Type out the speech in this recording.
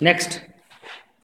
Next,